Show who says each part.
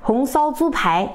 Speaker 1: 红烧猪排。